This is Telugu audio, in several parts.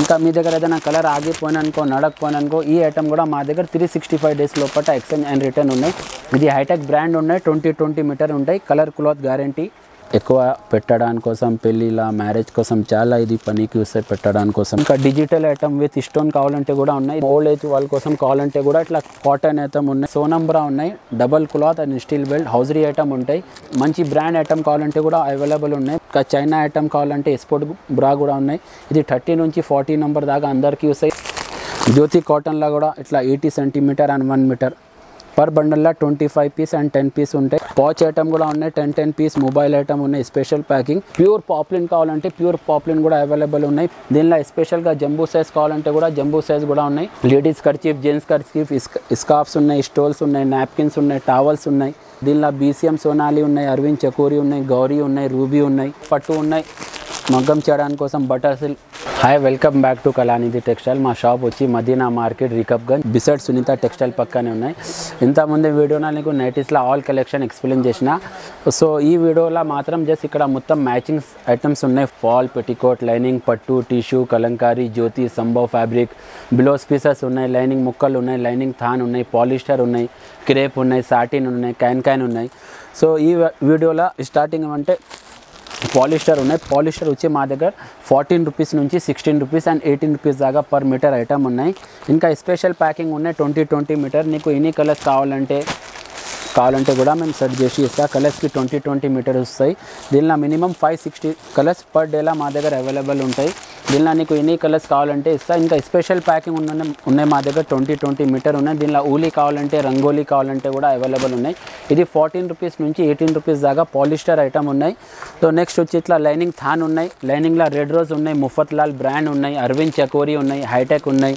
ఇంకా మీ దగ్గర ఏదైనా కలర్ ఆగిపోయిననుకో నడకపోయిననుకో ఈ ఐటమ్ కూడా మా దగ్గర త్రీ సిక్స్టీ ఫైవ్ డేస్ లోపల ఎక్స్చేంజ్ అండ్ రిటర్న్ ఉన్నాయి. ఇది హైటెక్ బ్రాండ్ ఉన్నాయి. ట్వంటీ ట్వంటీ మీటర్ ఉంటాయి. కలర్ క్లాత్ గ్యారంటీ ఎక్కువ పెట్టడానికి కోసం పెళ్ళిలా మ్యారేజ్ కోసం చాలా ఇది పనికి వస్తాయి పెట్టడానికి కోసం. ఇంకా డిజిటల్ ఐటమ్ విత్ స్టోన్ కావాలంటే కూడా ఉన్నాయి. ఓల్డ్ ఏజ్ వాళ్ళ కోసం కావాలంటే కూడా ఇట్లా కాటన్ ఐటమ్ ఉన్నాయి. సోనంబ్రా ఉన్నాయి. Double cloth and steel belt hosiery item ఉంటాయి. మంచి బ్రాండ్ ఐటమ్ కావాలంటే కూడా అవైలబుల్ ఉన్నాయి. ఇంకా చైనా ఐటమ్ కావాలంటే ఎక్స్పోర్ట్ బ్రా కూడా ఉన్నాయి. ఇది థర్టీ నుంచి ఫార్టీ నెంబర్ దాకా అందరికీ వస్తాయి. జ్యోతి కాటన్లో కూడా ఇట్లా eighty centimetre and one metre. Per బండల్లో twenty five piece and ten piece ఉంటాయి. వాచ్ ఐటమ్ కూడా ఉన్నాయి ten ten piece mobile item ఉన్నాయి స్పెషల్ ప్యాకింగ్ ప్యూర్ పాప్లిన్ కావాలంటే ప్యూర్ పాప్లిన్ కూడా అవైలబుల్ ఉన్నాయి. దీనిలో స్పెషల్గా జంబూ సైజ్ కావాలంటే కూడా జంబూ సైజ్ కూడా ఉన్నాయి. Ladies kerchief gents kerchief scarves ఉన్నాయి స్టోల్స్ ఉన్నాయి నాప్కిన్స్ ఉన్నాయి టావల్స్ ఉన్నాయి. దీనిలో బీసీఎం సోనాలి ఉన్నాయి అరవింద్ చకోరి ఉన్నాయి గౌరీ ఉన్నాయి రూబీ ఉన్నాయి పట్టు ఉన్నాయి. మగ్గం చేయడానికి కోసం butter silk. Hi welcome back to Kalanidhi textile. మా షాప్ వచ్చి Madina market Rikabganj beside Sunitha textile పక్కనే ఉన్నాయి. ఇంతకుముందు వీడియోలో నీకు నైటీస్లో ఆల్ కలెక్షన్ ఎక్స్ప్లెయిన్ చేసిన. సో ఈ వీడియోలో మాత్రం జస్ట్ ఇక్కడ మొత్తం మ్యాచింగ్ ఐటమ్స్ ఉన్నాయి. ఫాల్ పెటికోట్ లైనింగ్ పట్టు tissue Kalamkari Jyothi Sambhav fabric blouse pieces ఉన్నాయి లైనింగ్ ముక్కలు ఉన్నాయి లైనింగ్ థాన్ ఉన్నాయి పాలిస్టర్ ఉన్నాయి క్రేప్ ఉన్నాయి సాటిన్ ఉన్నాయి క్యాన్ క్యాన్ ఉన్నాయి. సో ఈ వీడియోలో స్టార్టింగ్ అంటే పాలిస్టర్ ఉన్నాయి. పాలిస్టర్ వచ్చి మా దగ్గర ఫార్టీన్ రూపీస్ నుంచి sixteen rupees and eighteen rupees దాకా పర్ మీటర్ ఐటమ్ ఉన్నాయి. ఇంకా స్పెషల్ ప్యాకింగ్ ఉన్నాయి. Twenty twenty metre. నీకు ఎన్ని కలర్స్ కావాలంటే కావాలంటే కూడా మేము సెట్ చేసి ఇస్తా. కలర్స్కి ట్వంటీ ట్వంటీ మీటర్ వస్తాయి. దీనిలో minimum five sixty colours per డేలా మా దగ్గర అవైలబుల్ ఉంటాయి. దీనిలో నీకు ఎన్ని కలర్స్ కావాలంటే ఇస్తా. ఇంకా స్పెషల్ ప్యాకింగ్ ఉన్న ఉన్నాయి మా దగ్గర ట్వంటీ ట్వంటీ మీటర్ ఉన్నాయి. దీనిలో ఊలీ కావాలంటే రంగోలీ కావాలంటే కూడా అవైలబుల్ ఉన్నాయి. ఇది ఫార్టీన్ రూపీస్ నుంచి ఎయిటీన్ రూపీస్ దాకా పాలిస్టర్ ఐటమ్ ఉన్నాయి. సో నెక్స్ట్ వచ్చి ఇట్లా లైనింగ్ థాన్ ఉన్నాయి. లైనింగ్లో రెడ్ రోజ్ ఉన్నాయి ముఫత్ లాల్ బ్రాండ్ ఉన్నాయి అరవింద్ చకోరీ ఉన్నాయి హైటెక్ ఉన్నాయి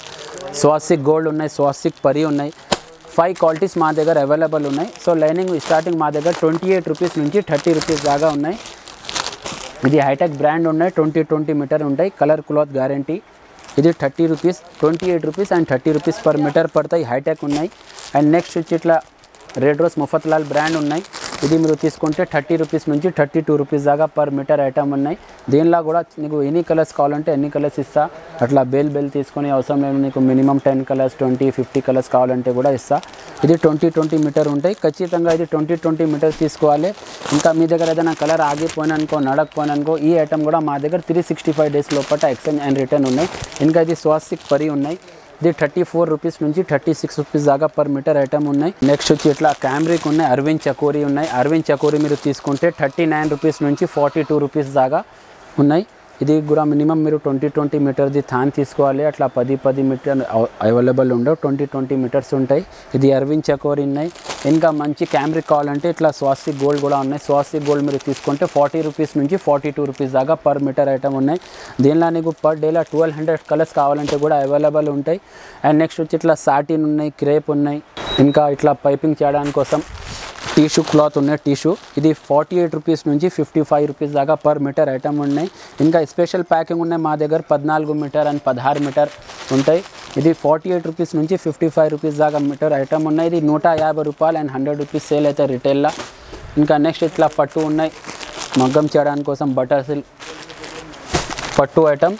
స్వాస్తిక్ గోల్డ్ ఉన్నాయి స్వాసిక్ పరి ఉన్నాయి. ఫైవ్ క్వాలిటీస్ మా దగ్గర అవైలబుల్ ఉన్నాయి. సో లైనింగ్ స్టార్టింగ్ మా దగ్గర ట్వంటీ ఎయిట్ రూపీస్ నుంచి థర్టీ రూపీస్ దాకా ఉన్నాయి. ఇది హైటెక్ బ్రాండ్ ఉన్నాయి. ట్వంటీ ట్వంటీ మీటర్ ఉంటాయి. కలర్ క్లాత్ గ్యారంటీ ఇది thirty rupees twenty eight rupees and thirty rupees per metre పడతాయి. హైటెక్ ఉన్నాయి. అండ్ నెక్స్ట్ వచ్చి ఇట్లా రెడ్ రోజ్ ముఫత్లాల్ బ్రాండ్ ఉన్నాయి. ఇది మీరు తీసుకుంటే థర్టీ రూపీస్ నుంచి థర్టీ టూ రూపీస్ దాకా పర్ మీటర్ ఐటమ్ ఉన్నాయి. దీనిలో కూడా నీకు ఎన్ని కలర్స్ కావాలంటే ఎన్ని కలర్స్ ఇస్తా. అట్లా బెల్ బెల్ తీసుకొని అవసరం లేదు. నీకు minimum ten colours twenty fifty colours కావాలంటే కూడా ఇస్తా. ఇది ట్వంటీ ట్వంటీ మీటర్ ఉంటాయి. ఖచ్చితంగా ఇది ట్వంటీ ట్వంటీ మీటర్స్ తీసుకోవాలి. ఇంకా మీ దగ్గర ఏదైనా కలర్ ఆగిపోయిననుకో నడకపోయిననుకో ఈ ఐటమ్ కూడా మా దగ్గర త్రీ సిక్స్టీ ఫైవ్ డేస్ లోపల ఎక్స్చేంజ్ అండ్ రిటర్న్ ఉన్నాయి. ఇంకా ఇది స్వాస్తిక్ పరి ఉన్నాయి. ఇది థర్టీ ఫోర్ రూపీస్ నుంచి థర్టీ సిక్స్ రూపీస్ దాకా పర్ మీటర్ ఐటమ్ ఉన్నాయి. నెక్స్ట్ వచ్చి ఇట్లా క్యామ్రిక్ ఉన్నాయి అరవింద్ చకోరీ ఉన్నాయి. అరవింద్ చకోరీ మీరు తీసుకుంటే థర్టీ నైన్ రూపీస్ నుంచి ఫార్టీ టూ రూపీస్ దాకా ఉన్నాయి. ఇది కూడా మినిమం మీరు ట్వంటీ ట్వంటీ మీటర్ది థాన్ తీసుకోవాలి. అట్లా పది పది మీటర్ అవైలబుల్ ఉండవు. ట్వంటీ ట్వంటీ మీటర్స్ ఉంటాయి. ఇది అరవింద్ చకోరీ ఉన్నాయి ఇంకా మంచి క్యామ్రిక్ కావాలంటే ఇట్లా స్వాస్తిక్ గోల్డ్ కూడా ఉన్నాయి. స్వాస్తిక్ గోల్డ్ మీరు తీసుకుంటే ఫార్టీ రూపీస్ నుంచి ఫార్టీ టూ రూపీస్ దాకా పర్ మీటర్ ఐటమ్ ఉన్నాయి. దీనిలో నీకు పర్ డేలో ట్వెల్వ్ హండ్రెడ్ కలర్స్ కావాలంటే కూడా అవైలబుల్ ఉంటాయి. అండ్ నెక్స్ట్ వచ్చి ఇట్లా సాటిన్ ఉన్నాయి క్రేప్ ఉన్నాయి. ఇంకా ఇట్లా పైపింగ్ చేయడానికి కోసం టిష్యూ క్లాత్ ఉన్నాయి టిష్యూ. ఇది ఫార్టీ ఎయిట్ రూపీస్ నుంచి ఫిఫ్టీ ఫైవ్ రూపీస్ దాకా పర్ మీటర్ ఐటమ్ ఉన్నాయి. ఇంకా స్పెషల్ ప్యాకింగ్ ఉన్నాయి మా దగ్గర పద్నాలుగు మీటర్ అండ్ పదహారు మీటర్ ఉంటాయి. ఇది ఫార్టీ ఎయిట్ రూపీస్ నుంచి ఫిఫ్టీ ఫైవ్ రూపీస్ దాకా మీటర్ ఐటమ్ ఉన్నాయి. ఇది నూట యాభై రూపాయలు అండ్ హండ్రెడ్ రూపీస్ సేల్ అయితే రిటైల్లో ఇంకా నెక్స్ట్ ఇట్లా పట్టు ఉన్నాయి. మగ్గం చేయడానికి కోసం బటర్ సిల్క్ పట్టు ఐటమ్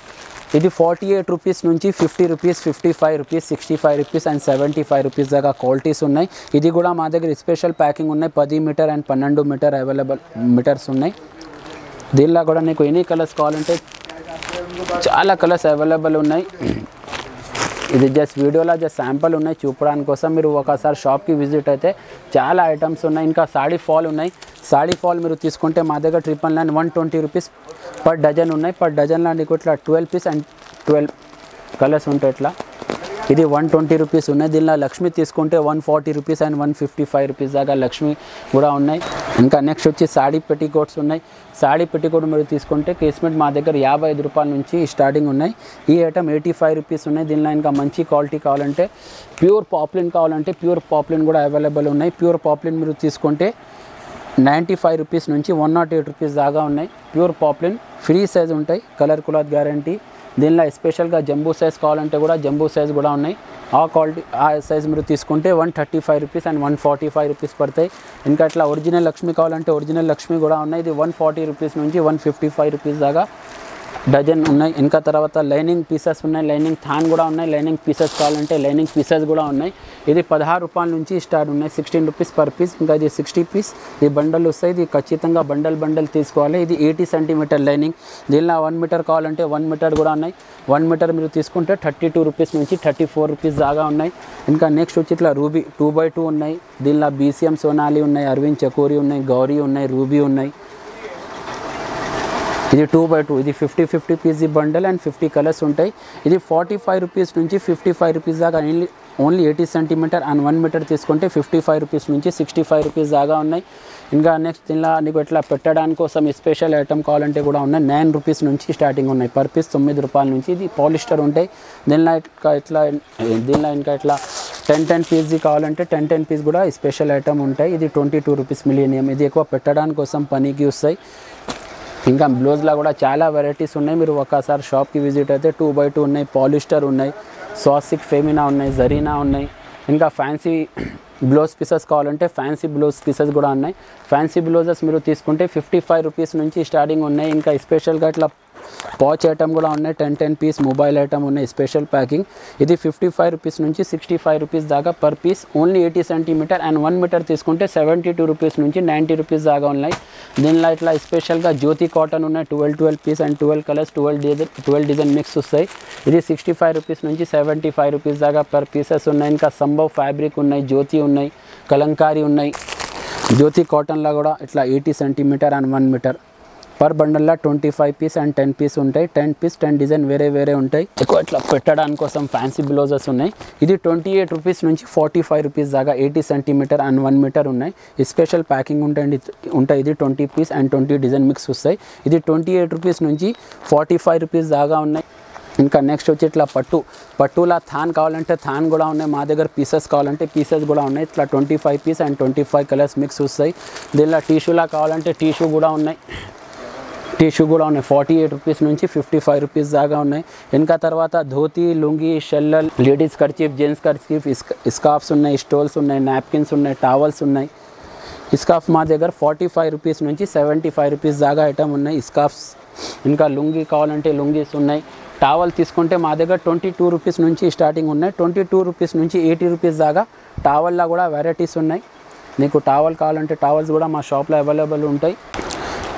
ఇది ఫార్టీ ఎయిట్ రూపీస్ నుంచి fifty rupees fifty five rupees sixty five rupees and seventy five rupees దాకా క్వాలిటీస్ ఉన్నాయి. ఇది కూడా మా దగ్గర స్పెషల్ ప్యాకింగ్ ఉన్నాయి. పది మీటర్ అండ్ పన్నెండు మీటర్ అవైలబుల్ మీటర్స్ ఉన్నాయి. దీనిలో కూడా నీకు ఎన్ని కలర్స్ కావాలంటే చాలా కలర్స్ అవైలబుల్ ఉన్నాయి. ఇది జస్ట్ వీడియోలో జస్ట్ శాంపుల్ ఉన్నాయి చూపడానికి కోసం మీరు ఒకసారి షాప్కి విజిట్ అయితే చాలా ఐటమ్స్ ఉన్నాయి. ఇంకా సాడీ ఫాల్ ఉన్నాయి. సాడీ ఫాల్ మీరు తీసుకుంటే మా దగ్గర triple nine one twenty rupees per dozen ఉన్నాయి. పర్ డజన్లో నీకు ఇట్లా twelve piece and twelve colours ఉంటాయి ఇట్లా. ఇది వన్ ట్వంటీ రూపీస్ ఉన్నాయి. దీనిలో లక్ష్మి తీసుకుంటే one forty rupees and one fifty five rupees దాకా లక్ష్మి కూడా ఉన్నాయి. ఇంకా నెక్స్ట్ వచ్చి సాడీ పెట్టికోట్స్ ఉన్నాయి. సాడీ పెట్టికోట్ మీరు తీసుకుంటే కేస్మెంట్ మా దగ్గర యాభై ఐదు రూపాయల నుంచి స్టార్టింగ్ ఉన్నాయి. ఈ ఐటమ్ ఎయిటీ ఫైవ్ రూపీస్ ఉన్నాయి. దీనిలో ఇంకా మంచి క్వాలిటీ కావాలంటే ప్యూర్ పాప్లిన్ కావాలంటే ప్యూర్ పాప్లిన్ కూడా అవైలబుల్ ఉన్నాయి. ప్యూర్ పాప్లిన్ మీరు తీసుకుంటే నైంటీ ఫైవ్ రూపీస్ నుంచి వన్ నాట్ ఎయిట్ రూపీస్ దాకా ఉన్నాయి. ప్యూర్ పాప్లిన్ ఫ్రీ సైజ్ ఉంటాయి. కలర్ క్లాత్ గ్యారంటీ దీనిలో ఎస్పెషల్గా జంబూ సైజ్ కావాలంటే కూడా జంబూ సైజ్ కూడా ఉన్నాయి. ఆ క్వాలిటీ ఆ సైజ్ మీరు తీసుకుంటే one thirty five rupees and one forty five rupees పడతాయి. ఇంకా ఇట్లా ఒరిజినల్ లక్ష్మి కావాలంటే ఒరిజినల్ లక్ష్మి కూడా ఉన్నాయి. ఇది వన్ ఫార్టీ రూపీస్ నుంచి వన్ ఫిఫ్టీ ఫైవ్ రూపీస్ దాకా డజన్ ఉన్నాయి. ఇంకా తర్వాత లైనింగ్ పీసెస్ ఉన్నాయి. లైనింగ్ థాన్ కూడా ఉన్నాయి. లైనింగ్ పీసెస్ కావాలంటే లైనింగ్ పీసెస్ కూడా ఉన్నాయి. ఇది పదహారు రూపాయల నుంచి స్టార్ట్ ఉన్నాయి. Sixteen rupees per piece. ఇంకా ఇది సిక్స్టీ పీస్. ఈ బండల్ వస్తాయి. ఇది ఖచ్చితంగా బండల్ బండల్ తీసుకోవాలి. ఇది ఎయిటీ సెంటీమీటర్ లైనింగ్. దీనిలో వన్ మీటర్ కావాలంటే వన్ మీటర్ కూడా ఉన్నాయి. వన్ మీటర్ మీరు తీసుకుంటే థర్టీ టూ రూపీస్ నుంచి థర్టీ ఫోర్ రూపీస్ దాకా ఉన్నాయి. ఇంకా నెక్స్ట్ వచ్చి ఇట్లా రూబీ టూ బై టూ ఉన్నాయి. దీనిలో బీసీఎం సోనాలి ఉన్నాయి. అరవింద్ చకోరి ఉన్నాయి. గౌరీ ఉన్నాయి. రూబీ ఉన్నాయి. ఇది టూ బై టూ ఇది fifty fifty piece bundle and fifty colours ఉంటాయి. ఇది ఫార్టీ ఫైవ్ రూపీస్ నుంచి ఫిఫ్టీ ఫైవ్ రూపీస్ దాకా only eighty centimetre and one metre తీసుకుంటే ఫిఫ్టీ ఫైవ్ రూపీస్ నుంచి సిక్స్టీ ఫైవ్ రూపీస్ దాకా ఉన్నాయి. ఇంకా నెక్స్ట్ ఇలా నీకు ఇట్లా పెట్టడానికి కోసం స్పెషల్ ఐటమ్ కావాలంటే కూడా ఉన్నాయి. నైన్ రూపీస్ నుంచి స్టార్టింగ్ ఉన్నాయి. పర్ పీస్ తొమ్మిది రూపాయల నుంచి ఇది పాలిస్టర్ ఉంటాయి. దీనిలో ఇంకా ఇట్లా దీనిలో ఇంకా ఇట్లా టెన్ టెన్ పీస్ది కావాలంటే టెన్ టెన్ పీస్ కూడా స్పెషల్ ఐటమ్ ఉంటాయి. ఇది ట్వంటీ టూ రూపీస్ మిలియనియం ఇది ఎక్కువ పెట్టడానికి కోసం పనికి వస్తాయి. ఇంకా బ్లౌజ్లో కూడా చాలా వెరైటీస్ ఉన్నాయి. మీరు ఒకసారి షాప్కి విజిట్ అయితే టూ బై టూ ఉన్నాయి. పాలిస్టర్ ఉన్నాయి. సాసిక్ ఫెమినా ఉన్నాయి. జరీనా ఉన్నాయి. ఇంకా ఫ్యాన్సీ బ్లౌజ్ పీసెస్ కావాలంటే ఫ్యాన్సీ బ్లౌజ్ పీసెస్ కూడా ఉన్నాయి. ఫ్యాన్సీ బ్లౌజెస్ మీరు తీసుకుంటే ఫిఫ్టీ ఫైవ్ రూపీస్ నుంచి స్టార్టింగ్ ఉన్నాయి. ఇంకా స్పెషల్గా ఇట్లా పాచ్ ఐటమ్ కూడా ఉన్నాయి. Ten ten piece mobile item ఉన్నాయి. స్పెషల్ ప్యాకింగ్ ఇది ఫిఫ్టీ ఫైవ్ రూపీస్ నుంచి సిక్స్టీ ఫైవ్ రూపీస్ దాకా per piece only eighty centimetre and one metre తీసుకుంటే సెవెంటీ టూ రూపీస్ నుంచి నైంటీ రూపీస్ దాకా ఉన్నాయి. దీనిలో ఇట్లా స్పెషల్గా జ్యోతి కాటన్ ఉన్నాయి. Twelve twelve piece and twelve colours twelve design twelve design mix వస్తాయి. ఇది సిక్స్టీ ఫైవ్ రూపీస్ నుంచి సెవెంటీ ఫైవ్ రూపీస్ దాకా పర్ పీసెస్ ఉన్నాయి. ఇంకా సంభవ్ ఫ్యాబ్రిక్ ఉన్నాయి. జ్యోతి ఉన్నాయి. కలంకారీ ఉన్నాయి. జ్యోతి కాటన్లో కూడా ఇట్లా eighty centimetre and one metre per బండల్లో twenty five piece and ten piece ఉంటాయి. టెన్ పీస్ టెన్ డిజైన్ వేరే వేరే ఉంటాయి. ఎక్కువ ఇట్లా పెట్టడానికి కోసం ఫ్యాన్సీ బ్లౌజెస్ ఉన్నాయి. ఇది ట్వంటీ ఎయిట్ రూపీస్ నుంచి ఫార్టీ ఫైవ్ రూపీస్ దాకా eighty centimetre and one metre ఉన్నాయి. స్పెషల్ ప్యాకింగ్ ఉంటాయి ఉంటాయి. ఇది twenty piece and twenty design mix వస్తాయి. ఇది ట్వంటీ ఎయిట్ రూపీస్ నుంచి ఫార్టీ ఫైవ్ రూపీస్ దాకా ఉన్నాయి. ఇంకా నెక్స్ట్ వచ్చి ఇట్లా పట్టు. పట్టులా థాన్ కావాలంటే థాన్ కూడా ఉన్నాయి. మా దగ్గర పీసెస్ కావాలంటే పీసెస్ కూడా ఉన్నాయి. ఇట్లా twenty five piece and twenty five colours mix వస్తాయి. దీనిలో టిష్యూలా కావాలంటే టిష్యూ కూడా ఉన్నాయి. టిష్యూ కూడా ఉన్నాయి. ఫార్టీ ఎయిట్ రూపీస్ నుంచి ఫిఫ్టీ ఫైవ్ రూపీస్ దాకా ఉన్నాయి. ఇంకా తర్వాత dhoti lungi షెల్లల్ ladies kerchief gents kerchief scarves ఉన్నాయి స్టోల్స్ ఉన్నాయి నాప్కిన్స్ ఉన్నాయి టావల్స్ ఉన్నాయి. స్కార్ఫ్ మా దగ్గర ఫార్టీ ఫైవ్ రూపీస్ నుంచి సెవెంటీ ఫైవ్ రూపీస్ దాకా ఐటమ్ ఉన్నాయి స్కార్ఫ్స్ ఇంకా లుంగి కావాలంటే లుంగీస్ ఉన్నాయి. టావల్ తీసుకుంటే మా దగ్గర ట్వంటీ టూ రూపీస్ నుంచి స్టార్టింగ్ ఉన్నాయి. ట్వంటీ టూ రూపీస్ నుంచి ఎయిటీ రూపీస్ దాకా టావల్లో కూడా వెరైటీస్ ఉన్నాయి. నీకు టావల్ కావాలంటే టావల్స్ కూడా మా షాప్లో అవైలబుల్ ఉంటాయి.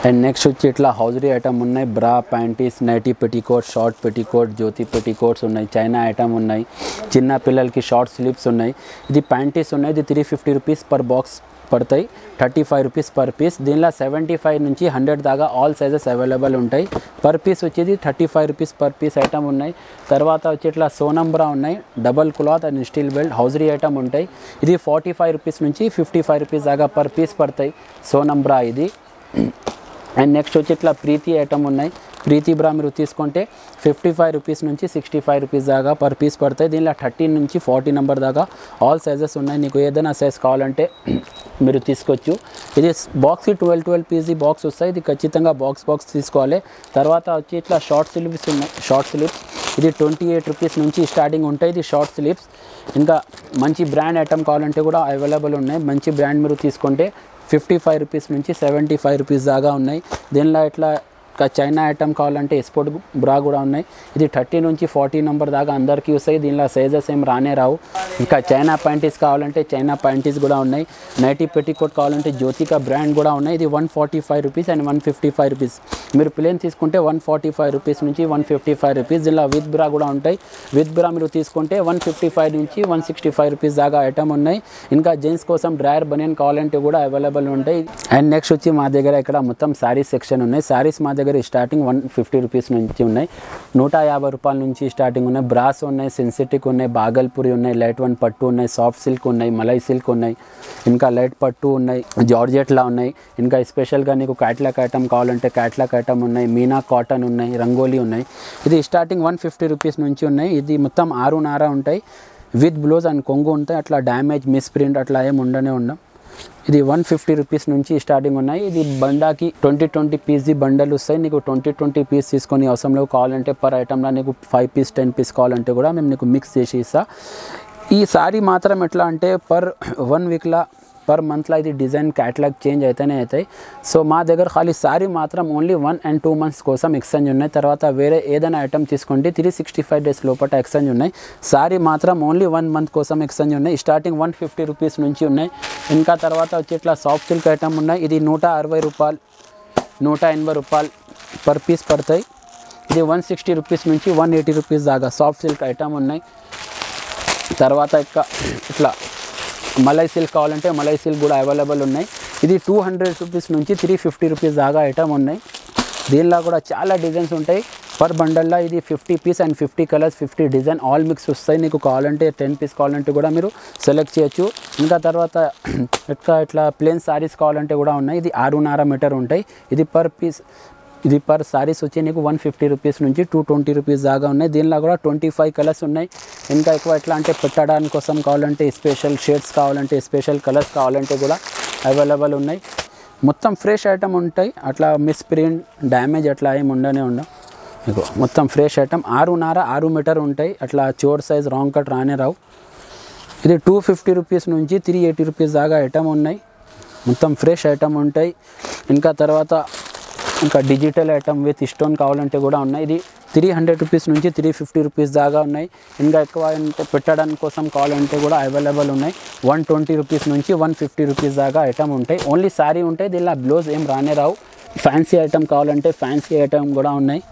అండ్ నెక్స్ట్ వచ్చి ఇట్లా హౌజరీ ఐటమ్ ఉన్నాయి. Bra panties nightie petticoat short petticoat Jyothi petticoats ఉన్నాయి. చైనా ఐటమ్ ఉన్నాయి. చిన్న పిల్లలకి షార్ట్ స్లీవ్స్ ఉన్నాయి. ఇది ప్యాంటీస్ ఉన్నాయి. ఇది three fifty rupees per box పడతాయి. Thirty five rupees per piece దీనిలో సెవెంటీ ఫైవ్ నుంచి హండ్రెడ్ దాకా ఆల్ సైజెస్ అవైలబుల్ ఉంటాయి. పర్ పీస్ వచ్చేది thirty five rupees per piece item ఉన్నాయి. తర్వాత వచ్చి ఇట్లా సోనంబ్రా ఉన్నాయి. Double cloth and steel belt hosiery item ఉంటాయి. ఇది ఫార్టీ ఫైవ్ రూపీస్ నుంచి ఫిఫ్టీ ఫైవ్ రూపీస్ దాకా పర్ పీస్ పడతాయి. సోనంబ్రా ఇది. అండ్ నెక్స్ట్ వచ్చి ఇట్లా ప్రీతి ఐటమ్ ఉన్నాయి. ప్రీతి బ్రా మీరు తీసుకుంటే ఫిఫ్టీ ఫైవ్ రూపీస్ నుంచి సిక్స్టీ ఫైవ్ రూపీస్ దాకా పర్ పీస్ పడతాయి. దీనిలో థర్టీన్ నుంచి ఫార్టీ నెంబర్ దాకా ఆల్ సైజెస్ ఉన్నాయి. నీకు ఏదైనా సైజ్ కావాలంటే మీరు తీసుకోవచ్చు. ఇది box twelve twelve piece box వస్తాయి. ఇది ఖచ్చితంగా బాక్స్ బాక్స్ తీసుకోవాలి. తర్వాత వచ్చి ఇట్లా షార్ట్ స్లీవ్స్ ఉన్నాయి. షార్ట్ స్లీవ్స్ ఇది ట్వంటీ ఎయిట్ రూపీస్ నుంచి స్టార్టింగ్ ఉంటాయి. ఇది షార్ట్ స్లీవ్స్. ఇంకా మంచి బ్రాండ్ ఐటమ్ కావాలంటే కూడా అవైలబుల్ ఉన్నాయి. మంచి బ్రాండ్ మీరు తీసుకుంటే ఫిఫ్టీ ఫైవ్ రూపీస్ నుంచి సెవెంటీ ఫైవ్ రూపీస్ దాకా ఉన్నాయి. దీనిలో ఇట్లా చైనా ఐటమ్ కావాలంటే ఎక్స్పోర్ట్ బ్రా కూడా ఉన్నాయి. ఇది థర్టీ నుంచి ఫార్టీ నెంబర్ దాకా అందరికీ వస్తాయి. దీనిలో సైజెస్ ఏం రానే రావు. ఇంకా చైనా ప్యాంటీస్ కావాలంటే చైనా ప్యాంటీస్ కూడా ఉన్నాయి. నైటీ పెట్టికోట్ కావాలంటే జ్యోతిక బ్రాండ్ కూడా ఉన్నాయి. ఇది one forty five rupees and one fifty five rupees. మీరు ప్లేన్ తీసుకుంటే వన్ ఫార్టీ ఫైవ్ రూపీస్ నుంచి వన్ ఫిఫ్టీ ఫైవ్ రూపీస్. దీనిలో విత్ బ్రా కూడా ఉంటాయి. విత్ బ్రా మీరు తీసుకుంటే వన్ ఫిఫ్టీ ఫైవ్ నుంచి వన్ సిక్స్టీ ఫైవ్ రూపీస్ దాకా ఐటమ్ ఉన్నాయి. ఇంకా జెంట్స్ కోసం డ్రయర్ బనియన్ కావాలంటే కూడా అవైలబుల్ ఉంటాయి. అండ్ నెక్స్ట్ వచ్చి మా దగ్గర ఇక్కడ మొత్తం శారీస్ సెక్షన్ ఉన్నాయి. శారీస్ మా దగ్గర దగ్గర స్టార్టింగ్ వన్ ఫిఫ్టీ రూపీస్ నుంచి ఉన్నాయి. నూట యాభై రూపాయల నుంచి స్టార్టింగ్ ఉన్నాయి. బ్రాస్ ఉన్నాయి సెన్సిటిక్ ఉన్నాయి బాగల్పూరి ఉన్నాయి లైట్ వన్ పట్టు ఉన్నాయి సాఫ్ట్ సిల్క్ ఉన్నాయి మలై సిల్క్ ఉన్నాయి. ఇంకా లైట్ పట్టు ఉన్నాయి జార్జెట్లా ఉన్నాయి. ఇంకా స్పెషల్గా నీకు క్యాట్లాక్ ఐటమ్ కావాలంటే క్యాట్లాక్ ఐటమ్ ఉన్నాయి మీనా కాటన్ ఉన్నాయి రంగోలీ ఉన్నాయి. ఇది స్టార్టింగ్ వన్ ఫిఫ్టీ రూపీస్ నుంచి ఉన్నాయి. ఇది మొత్తం ఆరు నారా ఉంటాయి. విత్ బ్లౌజ్ అండ్ కొంగు ఉంటాయి. అట్లా డ్యామేజ్ మిస్ప్రింట్ అట్లా ఏం ఉండనే ఉండం ఇది వన్ ఫిఫ్టీ రూపీస్ నుంచి స్టార్టింగ్ ఉన్నాయి. ఇది బండాకి ట్వంటీ ట్వంటీ పీస్ది బండలు వస్తాయి. నీకు ట్వంటీ ట్వంటీ పీస్ తీసుకొని అవసరం లేవు కావాలంటే పర్ ఐటమ్లో నీకు ఫైవ్ పీస్ టెన్ పీస్ కావాలంటే కూడా మేము నీకు మిక్స్ చేసి ఇస్తా. ఈ సారీ మాత్రం ఎట్లా అంటే పర్ వన్ వీక్లో పర్ మంత్లో ఇది డిజైన్ క్యాటలాగ్ చేంజ్ అయితేనే అవుతాయి సో మా దగ్గర ఖాళీ సారీ మాత్రం only one and two months కోసం ఎక్స్చేంజ్ ఉన్నాయి తర్వాత వేరే ఏదైనా ఐటమ్ తీసుకోండి త్రీ సిక్స్టీ ఫైవ్ డేస్ లోపల ఎక్స్చేంజ్ ఉన్నాయి సారీ మాత్రం ఓన్లీ వన్ మంత్ కోసం ఎక్స్చేంజ్ ఉన్నాయి స్టార్టింగ్ వన్ ఫిఫ్టీ రూపీస్ నుంచి ఉన్నాయి ఇంకా తర్వాత వచ్చి ఇట్లా సాఫ్ట్ సిల్క్ ఐటమ్ ఉన్నాయి ఇది నూట అరవై రూపాయలు నూట ఎనభై రూపాయలు పర్ పీస్ పడతాయి ఇది వన్ సిక్స్టీ రూపీస్ నుంచి వన్ ఎయిటీ రూపీస్ దాకా సాఫ్ట్ సిల్క్ ఐటమ్ ఉన్నాయి తర్వాత ఇక ఇట్లా మలై సిల్క్ కావాలంటే మలై సిల్క్ కూడా అవైలబుల్ ఉన్నాయి. ఇది టూ హండ్రెడ్ రూపీస్ నుంచి త్రీ ఫిఫ్టీ రూపీస్ దాకా ఐటమ్ ఉన్నాయి. దీనిలో కూడా చాలా డిజైన్స్ ఉంటాయి. పర్ బండల్లో ఇది fifty piece and fifty colours fifty design all mix వస్తాయి. నీకు కావాలంటే టెన్ పీస్ కావాలంటే కూడా మీరు సెలెక్ట్ చేయొచ్చు. ఇంకా తర్వాత ఇట్లా ఇట్లా ప్లేన్ సారీస్ కావాలంటే కూడా ఉన్నాయి. ఇది ఆరున్నర మీటర్ ఉంటాయి. ఇది పర్ పీస్ ఇది పర్ సారీస్ వచ్చి నీకు వన్ ఫిఫ్టీ రూపీస్ నుంచి టూ ట్వంటీ రూపీస్ దాకా ఉన్నాయి. దీనిలో కూడా ట్వంటీ ఫైవ్ కలర్స్ ఉన్నాయి. ఇంకా ఎక్కువ ఎట్లా అంటే పెట్టడానికి కోసం కావాలంటే స్పెషల్ షేడ్స్ కావాలంటే స్పెషల్ కలర్స్ కావాలంటే కూడా అవైలబుల్ ఉన్నాయి. మొత్తం ఫ్రెష్ ఐటమ్ ఉంటాయి. అట్లా మిస్ ప్రింట్ డ్యామేజ్ అట్లా ఏమి ఉండనే ఉండవు. మీకు మొత్తం ఫ్రెష్ ఐటమ్ ఆరున్నర ఆరు మీటర్ ఉంటాయి. అట్లా చోర్ సైజ్ రాంగ్ కట్ రానే రావు. ఇది టూ ఫిఫ్టీ రూపీస్ నుంచి త్రీ ఎయిటీ రూపీస్ దాకా ఐటమ్ ఉన్నాయి. మొత్తం ఫ్రెష్ ఐటమ్ ఉంటాయి. ఇంకా తర్వాత ఇంకా డిజిటల్ ఐటమ్ విత్ స్టోన్ కావాలంటే కూడా ఉన్నాయి. ఇది త్రీ హండ్రెడ్ రూపీస్ నుంచి త్రీ ఫిఫ్టీ రూపీస్ దాకా ఉన్నాయి. ఇంకా ఎక్కువ అంటే పెట్టడానికి కోసం కావాలంటే కూడా అవైలబుల్ ఉన్నాయి. వన్ ట్వంటీ రూపీస్ నుంచి వన్ ఫిఫ్టీ రూపీస్ దాకా ఐటమ్ ఉంటాయి. ఓన్లీ సారీ ఉంటాయి దీనిలో బ్లౌజ్ ఏం రానే రావు. ఫ్యాన్సీ ఐటమ్ కావాలంటే ఫ్యాన్సీ ఐటమ్ కూడా ఉన్నాయి.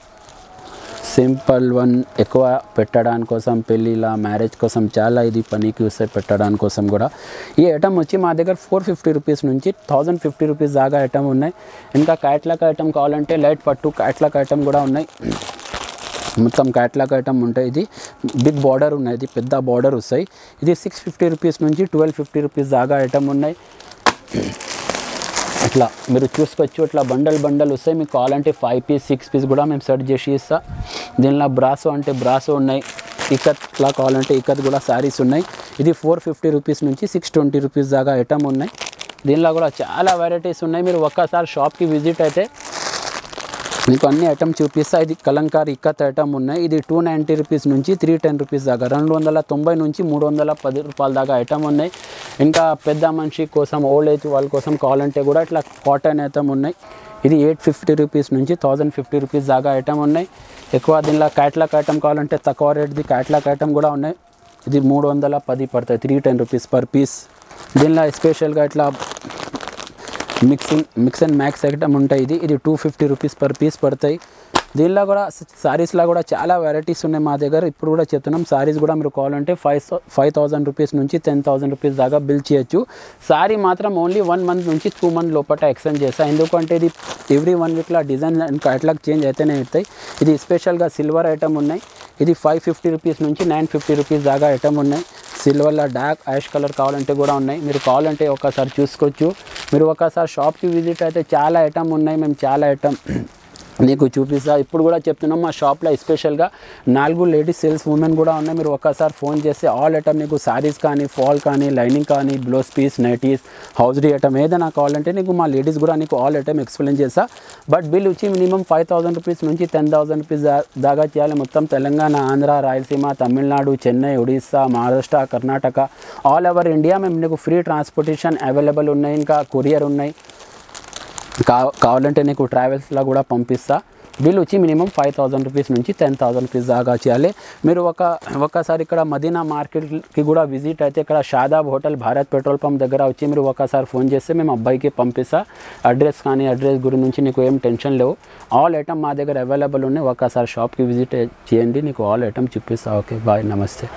సింపుల్ వన్ ఎక్కువ పెట్టడానికి కోసం పెళ్ళిలా మ్యారేజ్ కోసం చాలా ఇది పనికి వస్తే పెట్టడానికి కోసం కూడా. ఈ ఐటమ్ వచ్చి మా దగ్గర ఫోర్ ఫిఫ్టీ రూపీస్ నుంచి థౌజండ్ ఫిఫ్టీ రూపీస్ దాకా ఐటమ్ ఉన్నాయి. ఇంకా క్యాట్లాక్ ఐటమ్ కావాలంటే లైట్ పట్టు క్యాట్లాక్ ఐటమ్ కూడా ఉన్నాయి. మొత్తం క్యాట్లాగ్ ఐటమ్ ఉంటాయి. ఇది బిగ్ బార్డర్ ఉన్నాయి. ఇది పెద్ద బార్డర్ వస్తాయి. ఇది సిక్స్ ఫిఫ్టీ రూపీస్ నుంచి ట్వెల్వ్ ఫిఫ్టీ రూపీస్ దాకా ఐటమ్ ఉన్నాయి. ఇట్లా మీరు చూసుకోవచ్చు. ఇట్లా బండల్ బండల్ వస్తాయి. మీకు కావాలంటే ఫైవ్ పీస్ సిక్స్ పీస్ కూడా మేము సెట్ చేసి ఇస్తాం. దీనిలో బ్రాసో అంటే బ్రాసో ఉన్నాయి ఇక్కత్ ఇట్లా కావాలంటే ఇక్కత్ కూడా శారీస్ ఉన్నాయి. ఇది ఫోర్ ఫిఫ్టీ రూపీస్ నుంచి సిక్స్ ట్వంటీ రూపీస్ దాకా ఐటమ్ ఉన్నాయి. దీనిలో కూడా చాలా వెరైటీస్ ఉన్నాయి. మీరు ఒక్కసారి షాప్కి విజిట్ అయితే మీకు అన్ని ఐటమ్ చూపిస్తా. ఇది కలంకారీ ఇక్కత్ ఐటమ్ ఉన్నాయి. ఇది టూ నైంటీ రూపీస్ నుంచి త్రీ టెన్ రూపీస్ దాకా రెండు వందల తొంభై నుంచి మూడు వందల పది రూపాయల దాకా ఐటమ్ ఉన్నాయి. ఇంకా పెద్ద మనిషి కోసం ఓల్డ్ ఏజ్ వాళ్ళ కోసం కావాలంటే కూడా ఇట్లా కాటన్ ఐటమ్ ఉన్నాయి. ఇది ఎయిట్ ఫిఫ్టీ రూపీస్ నుంచి థౌజండ్ ఫిఫ్టీ రూపీస్ దాకా ఐటమ్ ఉన్నాయి. ఎక్కువ దీనిలో క్యాట్లాక్ ఐటమ్ కావాలంటే తక్కువ రేట్ది క్యాట్లాక్ ఐటమ్ కూడా ఉన్నాయి. ఇది మూడు వందల పది పడతాయి. Three ten rupees per piece. దీనిలో స్పెషల్గా ఇట్లా mixing mix and max item ఉంటాయి. ఇది ఇది two fifty rupees per piece పడతాయి. దీనిలో కూడా శారీస్లో కూడా చాలా వెరైటీస్ ఉన్నాయి మా దగ్గర. ఇప్పుడు కూడా చెప్తున్నాం. సారీస్ కూడా మీరు కావాలంటే ఫైవ్ ఫైవ్ థౌసండ్ రూపీస్ నుంచి టెన్ థౌసండ్ రూపీస్ దాకా బిల్ చేయొచ్చు. సారీ మాత్రం ఓన్లీ వన్ మంత్ నుంచి టూ మంత్ లోపల ఎక్స్చేంజ్ చేస్తాను ఎందుకంటే ఇది ఎవ్రీ వన్ వీక్లో డిజైన్ అండ్ చేంజ్ అయితేనే అవుతాయి ఇది స్పెషల్గా సిల్వర్ ఐటమ్ ఉన్నాయి. ఇది ఫైవ్ ఫిఫ్టీ రూపీస్ నుంచి నైన్ ఫిఫ్టీ రూపీస్ దాకా ఐటమ్ ఉన్నాయి. సిల్వర్లో డార్క్ యాష్ కలర్ కావాలంటే కూడా ఉన్నాయి. మీరు కావాలంటే ఒకసారి చూసుకోవచ్చు. మీరు ఒకసారి షాప్కి విజిట్ అయితే చాలా ఐటమ్ ఉన్నాయి. మేము చాలా ఐటమ్ నీకు చూపిస్తా. ఇప్పుడు కూడా చెప్తున్నాం మా షాప్లో ఎస్పెషల్గా నాలుగు లేడీస్ సేల్స్ ఉమెన్ కూడా ఉన్నాయి. మీరు ఒక్కసారి ఫోన్ చేస్తే ఆల్ ఐటమ్ నీకు శారీస్ కానీ ఫాల్ కానీ లైనింగ్ కానీ blouse piece nighties hosiery item ఏదైనా కావాలంటే నీకు మా లేడీస్ కూడా నీకు ఆల్ ఐటమ్ ఎక్స్ప్లెయిన్ చేస్తా. బట్ బిల్ వచ్చి మినిమం ఫైవ్ థౌసండ్ రూపీస్ నుంచి టెన్ థౌసండ్ రూపీస్ దాకా చేయాలి. మొత్తం Telangana Andhra Rayalaseema Tamil Nadu Chennai Odisha Maharashtra Karnataka all over India మేము నీకు ఫ్రీ ట్రాన్స్పోర్టేషన్ అవైలబుల్ ఉన్నాయి. ఇంకా కొరియర్ ఉన్నాయి. కా కావాలంటే నీకు ట్రావెల్స్లో కూడా పంపిస్తా. బిల్ వచ్చి మినిమం ఫైవ్ థౌసండ్ రూపీస్ నుంచి టెన్ థౌసండ్ రూపీస్ దాకా చేయాలి. మీరు ఒక ఒకసారి ఇక్కడ మదీనా మార్కెట్కి కూడా విజిట్ అయితే ఇక్కడ Shadab hotel Bharat petrol pump దగ్గర వచ్చి మీరు ఒకసారి ఫోన్ చేస్తే మేము అబ్బాయికి పంపిస్తా. అడ్రస్ కానీ అడ్రస్ గురించి నీకు ఏం టెన్షన్ లేవు. ఆల్ ఐటమ్ మా దగ్గర అవైలబుల్ ఉన్నాయి. ఒకసారి షాప్కి విజిట్ చేయండి. నీకు ఆల్ ఐటమ్ చూపిస్తా. ఓకే బాయ్ నమస్తే.